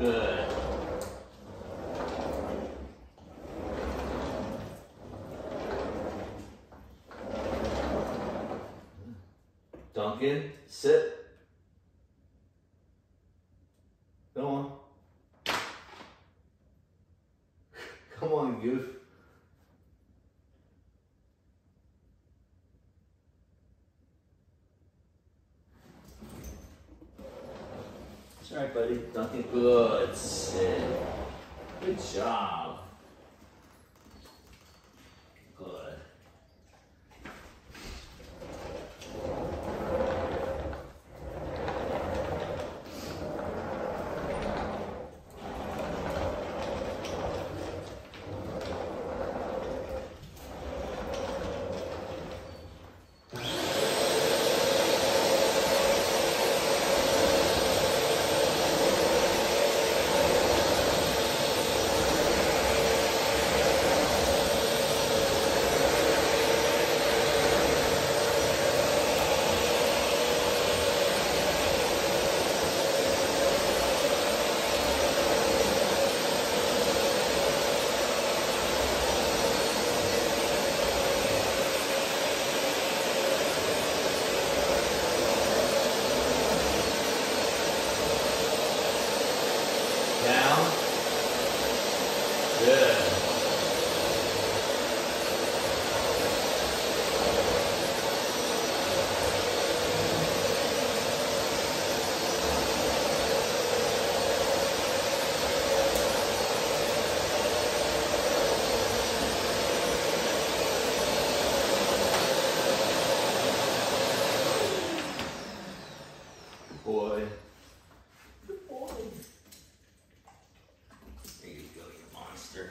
Good. Duncan, sit. Come on. Come on, goof. It's alright, buddy. Duncan, good. Good job. boy. Good boy. There you go, you monster.